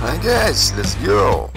I guess, let's go.